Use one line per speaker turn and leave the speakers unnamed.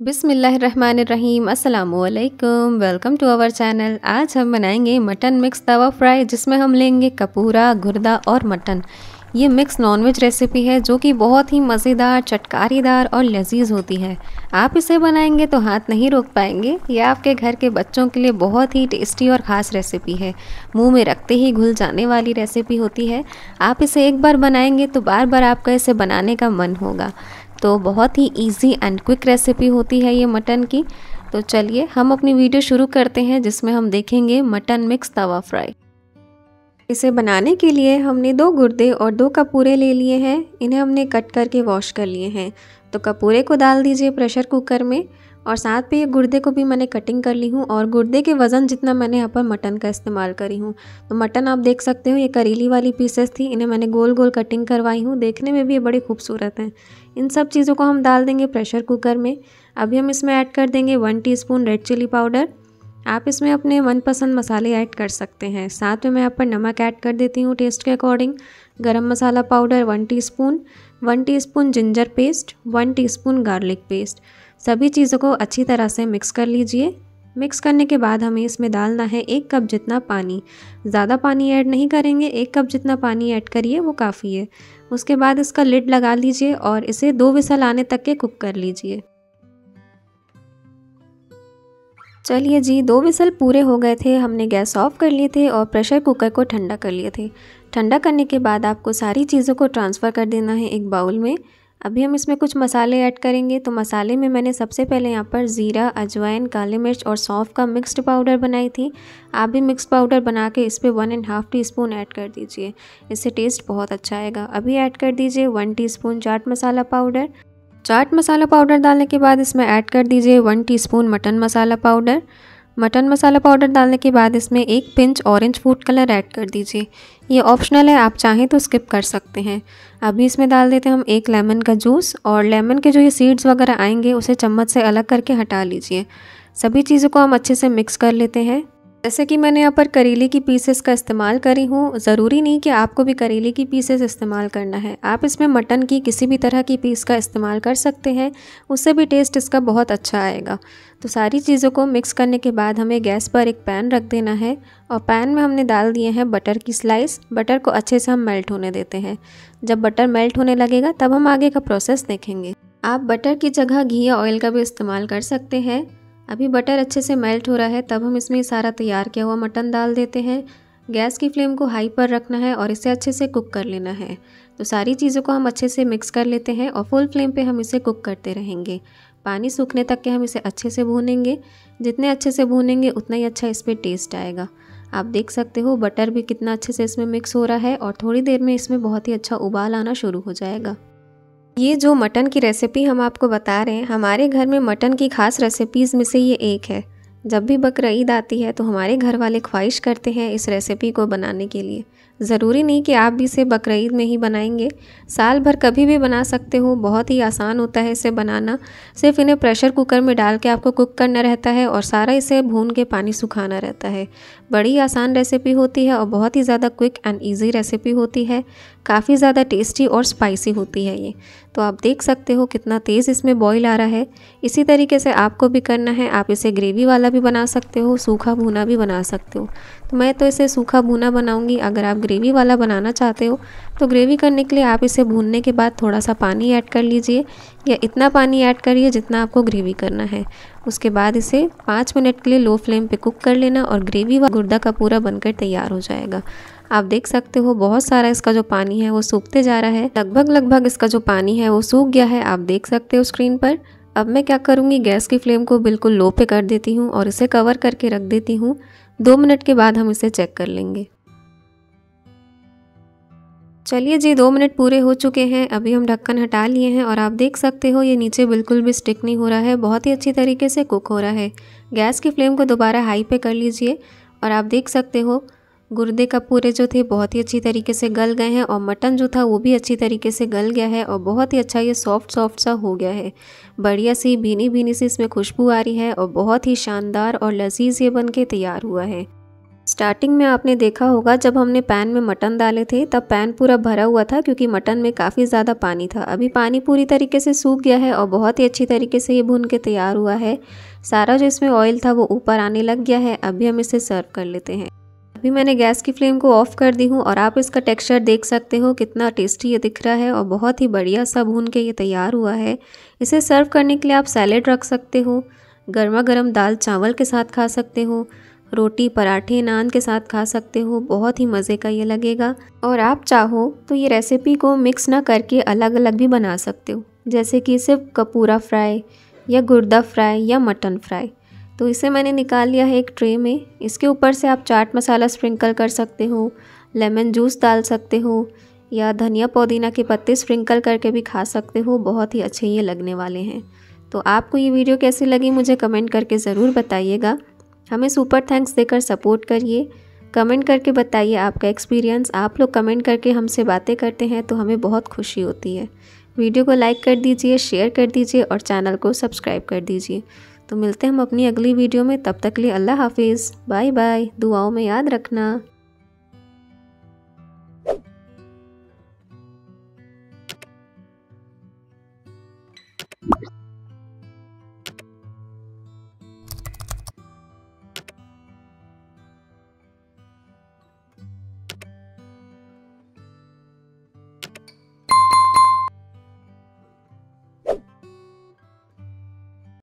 बिसमीम अल्लाम welcome to our channel. आज हम बनाएँगे मटन मिक्स तवा फ्राई, जिसमें हम लेंगे कपूरा, गुर्दा और मटन। ये मिक्स नॉनवेज रेसिपी है, जो कि बहुत ही मज़ेदार, चटकारीदार और लजीज होती है। आप इसे बनाएँगे तो हाथ नहीं रोक पाएँगे। ये आपके घर के बच्चों के लिए बहुत ही टेस्टी और ख़ास रेसिपी है। मुँह में रखते ही घुल जाने वाली रेसिपी होती है। आप इसे एक बार बनाएँगे तो बार बार आपका इसे बनाने का मन होगा। तो बहुत ही इजी एंड क्विक रेसिपी होती है ये मटन की। तो चलिए, हम अपनी वीडियो शुरू करते हैं, जिसमें हम देखेंगे मटन मिक्स तवा फ्राई इसे बनाने के लिए हमने दो गुर्दे और दो कपूरे ले लिए हैं। इन्हें हमने कट करके वॉश कर लिए हैं। तो कपूरे को डाल दीजिए प्रेशर कुकर में। और साथ पे ये गुर्दे को भी मैंने कटिंग कर ली हूँ और गुर्दे के वज़न जितना मैंने यहाँ पर मटन का इस्तेमाल करी हूँ। तो मटन आप देख सकते हो, ये करीली वाली पीसेस थी, इन्हें मैंने गोल गोल कटिंग करवाई हूँ। देखने में भी ये बड़ी खूबसूरत हैं। इन सब चीज़ों को हम डाल देंगे प्रेशर कुकर में। अभी हम इसमें ऐड कर देंगे one T red chilli powder आप इसमें अपने मनपसंद मसाले ऐड कर सकते हैं। साथ में मैं यहाँ पर नमक ऐड कर देती हूँ टेस्ट के according garam masala powder one teaspoon one teaspoon ginger paste, one teaspoon garlic paste. सभी चीज़ों को अच्छी तरह से मिक्स कर लीजिए। मिक्स करने के बाद हमें इसमें डालना है एक कप जितना पानी। ज़्यादा पानी ऐड नहीं करेंगे, एक कप जितना पानी ऐड करिए, वो काफ़ी है। उसके बाद इसका लिड लगा लीजिए और इसे दो विसल आने तक के कुक कर लीजिए। चलिए जी, दो विसल पूरे हो गए थे, हमने गैस ऑफ़ कर लिए थे और प्रेशर कुकर को ठंडा कर लिए थे। ठंडा करने के बाद आपको सारी चीज़ों को ट्रांसफ़र कर देना है एक बाउल में। अभी हम इसमें कुछ मसाले ऐड करेंगे तो मसाले में मैंने सबसे पहले यहाँ पर ज़ीरा, अजवाइन, काली मिर्च और सौंफ का मिक्स्ड पाउडर बनाई थी। आप भी मिक्स पाउडर बना के इस पर one and half teaspoon add कर दीजिए, इससे टेस्ट बहुत अच्छा आएगा। अभी ऐड कर दीजिए one teaspoon chaat masala powder. Chaat masala powder डालने के बाद इसमें ऐड कर दीजिए one teaspoon mutton masala powder. Mutton masala powder डालने के बाद इसमें एक pinch orange food colour add कर दीजिए। ये ऑप्शनल है, आप चाहें तो स्किप कर सकते हैं। अभी इसमें डाल देते हैं हम एक लेमन का जूस और लेमन के जो ये सीड्स वगैरह आएँगे, उसे चम्मच से अलग करके हटा लीजिए। सभी चीज़ों को हम अच्छे से मिक्स कर लेते हैं। जैसे कि मैंने यहाँ पर करेले की पीसेस का इस्तेमाल करी हूँ, ज़रूरी नहीं कि आपको भी करेले की पीसेस इस्तेमाल करना है। आप इसमें मटन की किसी भी तरह की पीस का इस्तेमाल कर सकते हैं, उससे भी टेस्ट इसका बहुत अच्छा आएगा। तो सारी चीज़ों को मिक्स करने के बाद हमें गैस पर एक पैन रख देना है और पैन में हमने डाल दिए हैं बटर की स्लाइस बटर को अच्छे से हम मेल्ट होने देते हैं। जब बटर मेल्ट होने लगेगा, तब हम आगे का प्रोसेस देखेंगे। आप बटर की जगह घी या ऑयल का भी इस्तेमाल कर सकते हैं। अभी बटर अच्छे से मेल्ट हो रहा है, तब हम इसमें सारा तैयार किया हुआ मटन डाल देते हैं। गैस की फ्लेम को हाई पर रखना है और इसे अच्छे से कुक कर लेना है। तो सारी चीज़ों को हम अच्छे से मिक्स कर लेते हैं और फुल फ्लेम पे हम इसे कुक करते रहेंगे। पानी सूखने तक के हम इसे अच्छे से भूनेंगे। जितने अच्छे से भूनेंगे, उतना ही अच्छा इस पर टेस्ट आएगा। आप देख सकते हो, बटर भी कितना अच्छे से इसमें मिक्स हो रहा है और थोड़ी देर में इसमें बहुत ही अच्छा उबाल आना शुरू हो जाएगा। ये जो मटन की रेसिपी हम आपको बता रहे हैं, हमारे घर में मटन की खास रेसिपीज़ में से ये एक है। जब भी बकर ईद आती है तो हमारे घर वाले ख्वाहिश करते हैं इस रेसिपी को बनाने के लिए। ज़रूरी नहीं कि आप भी इसे बकरीद में ही बनाएँगे। साल भर कभी भी बना सकते हो, बहुत ही आसान होता है इसे बनाना। सिर्फ़ इन्हें प्रेशर कुकर में डाल के आपको कुक करना रहता है और सारा इसे भून के पानी सुखाना रहता है। बड़ी आसान रेसिपी होती है और बहुत ही ज़्यादा क्विक एंड ईजी रेसिपी होती है। काफ़ी ज़्यादा टेस्टी और स्पाइसी होती है ये। तो आप देख सकते हो कितना तेज़ इसमें बॉईल आ रहा है। इसी तरीके से आपको भी करना है, आप इसे ग्रेवी वाला भी बना सकते हो, सूखा भुना भी बना सकते हो। तो मैं तो इसे सूखा भुना बनाऊँगी। अगर आप ग्रेवी वाला बनाना चाहते हो तो ग्रेवी करने के लिए आप इसे भूनने के बाद थोड़ा सा पानी ऐड कर लीजिए, या इतना पानी ऐड करिए जितना आपको ग्रेवी करना है। उसके बाद इसे पाँच मिनट के लिए लो फ्लेम पे कुक कर लेना और ग्रेवी व गुर्दा का पूरा बनकर तैयार हो जाएगा। आप देख सकते हो बहुत सारा इसका जो पानी है वो सूखते जा रहा है। लगभग लगभग इसका जो पानी है वो सूख गया है। आप देख सकते हो स्क्रीन पर। अब मैं क्या करूँगी? गैस की फ्लेम को बिल्कुल लो पे कर देती हूँ और इसे कवर करके रख देती हूँ। दो मिनट के बाद हम इसे चेक कर लेंगे। चलिए जी, दो मिनट पूरे हो चुके हैं। अभी हम ढक्कन हटा लिए हैं और आप देख सकते हो, ये नीचे बिल्कुल भी स्टिक नहीं हो रहा है। बहुत ही अच्छी तरीके से कुक हो रहा है। गैस की फ्लेम को दोबारा हाई पे कर लीजिए और आप देख सकते हो गुर्दे का पूरे जो थे बहुत ही अच्छी तरीके से गल गए हैं और मटन जो था वो भी अच्छी तरीके से गल गया है और बहुत ही अच्छा ये सॉफ्ट सॉफ्ट सा हो गया है। बढ़िया सी, भीनी भीनी सी इसमें खुशबू आ रही है और बहुत ही शानदार और लजीज ये बन के तैयार हुआ है। स्टार्टिंग में आपने देखा होगा, जब हमने पैन में मटन डाले थे, तब पैन पूरा भरा हुआ था क्योंकि मटन में काफ़ी ज़्यादा पानी था। अभी पानी पूरी तरीके से सूख गया है और बहुत ही अच्छी तरीके से ये भून के तैयार हुआ है। सारा जो इसमें ऑयल था वो ऊपर आने लग गया है। अभी हम इसे सर्व कर लेते हैं। अभी मैंने गैस की फ्लेम को ऑफ़ कर दी हूँ और आप इसका टेक्सचर देख सकते हो कितना टेस्टी ये दिख रहा है और बहुत ही बढ़िया सा भून के ये तैयार हुआ है। इसे सर्व करने के लिए आप सैलेड रख सकते हो, गर्मा गर्म दाल चावल के साथ खा सकते हो, रोटी पराठे नान के साथ खा सकते हो, बहुत ही मज़े का ये लगेगा। और आप चाहो तो ये रेसिपी को मिक्स ना करके अलग अलग भी बना सकते हो, जैसे कि सिर्फ़ कपूरा फ्राई या गुर्दा फ्राई या मटन फ्राई। तो इसे मैंने निकाल लिया है एक ट्रे में। इसके ऊपर से आप चाट मसाला स्प्रिंकल कर सकते हो, लेमन जूस डाल सकते हो, या धनिया पुदीना के पत्ते स्प्रिंकल करके भी खा सकते हो, बहुत ही अच्छे ये लगने वाले हैं। तो आपको ये वीडियो कैसी लगी मुझे कमेंट करके ज़रूर बताइएगा। हमें सुपर थैंक्स देकर सपोर्ट करिए। कमेंट करके बताइए आपका एक्सपीरियंस। आप लोग कमेंट करके हमसे बातें करते हैं तो हमें बहुत खुशी होती है। वीडियो को लाइक कर दीजिए, शेयर कर दीजिए और चैनल को सब्सक्राइब कर दीजिए। तो मिलते हैं हम अपनी अगली वीडियो में, तब तक लिए अल्लाह हाफिज़। बाय बाय, दुआओं में याद रखना।